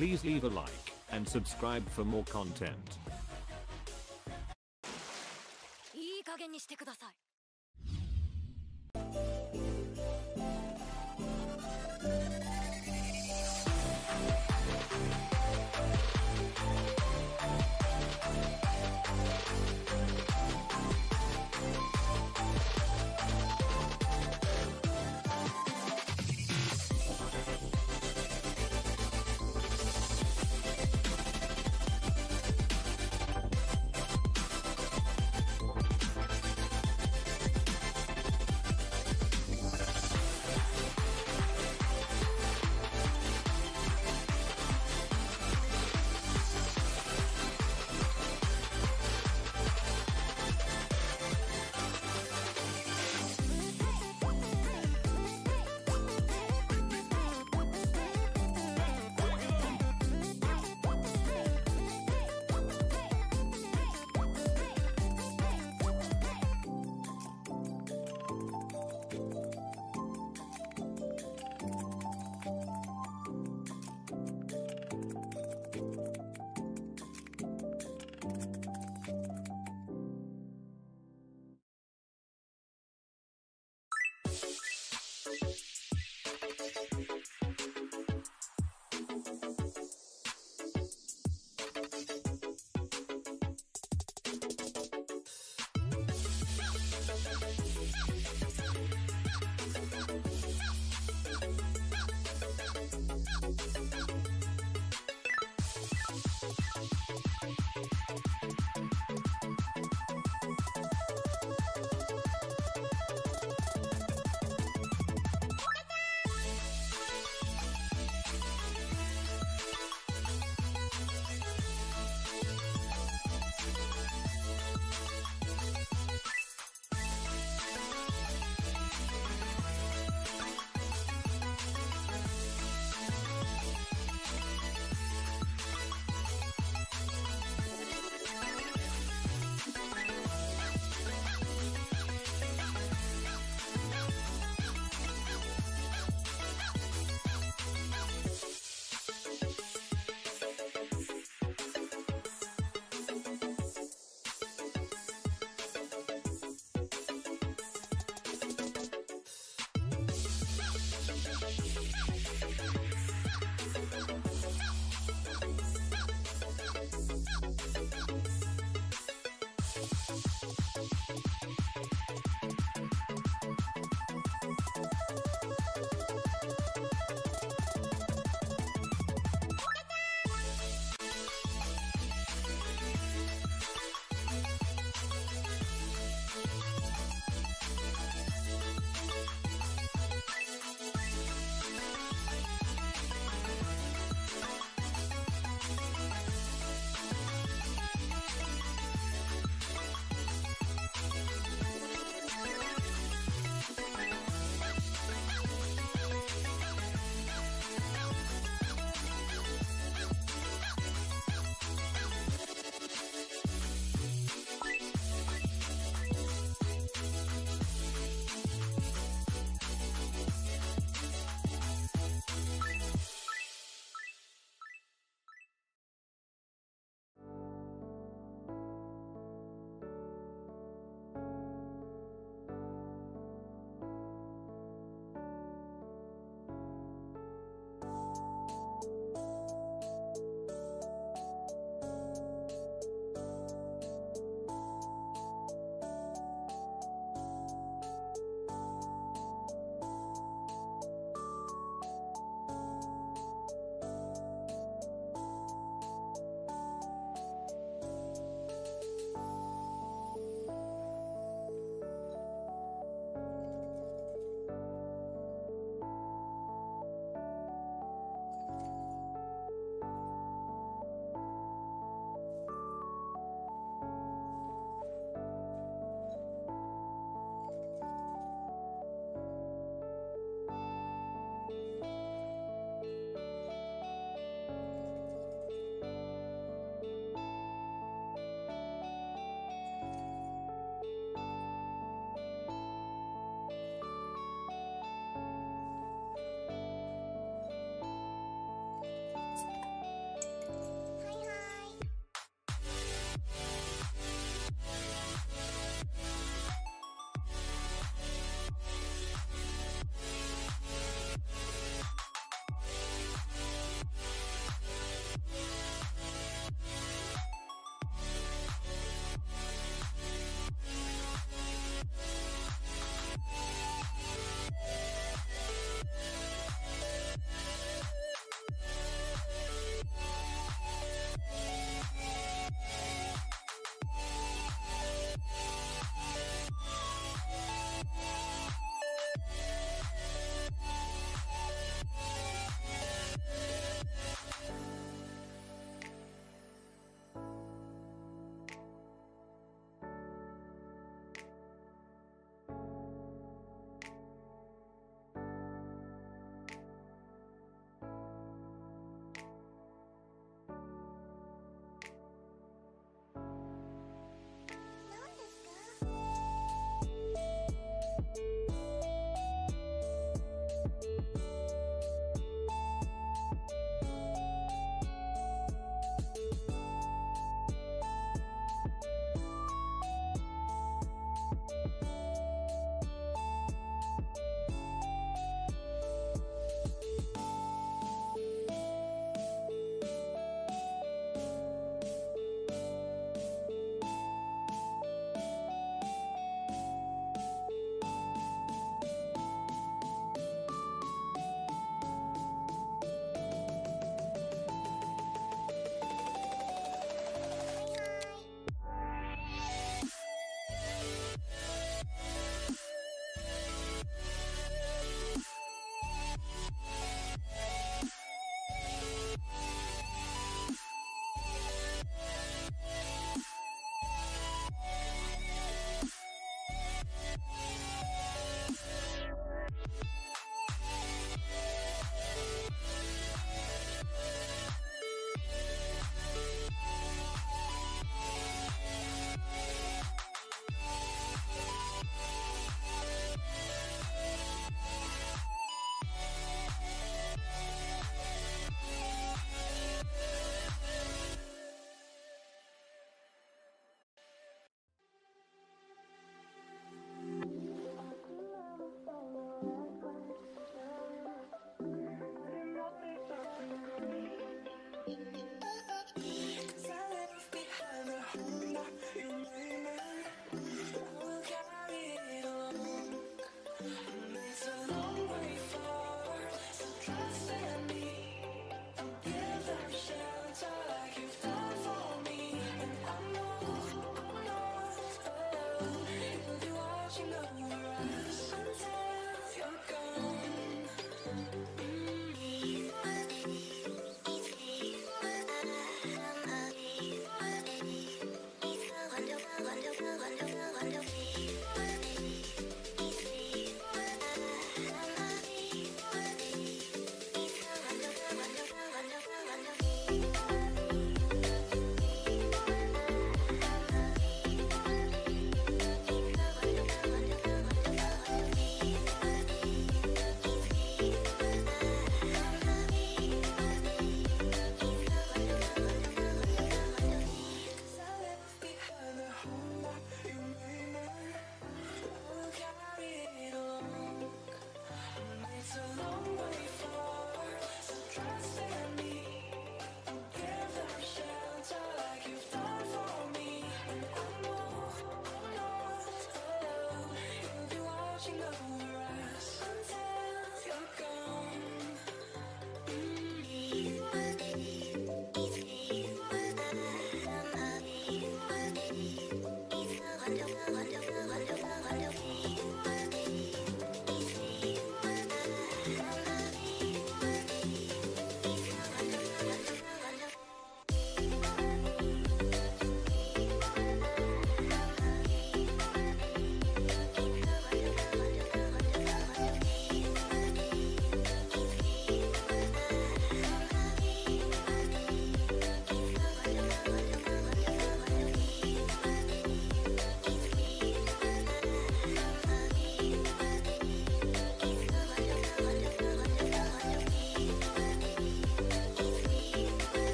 Please leave a like and subscribe for more content.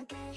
Where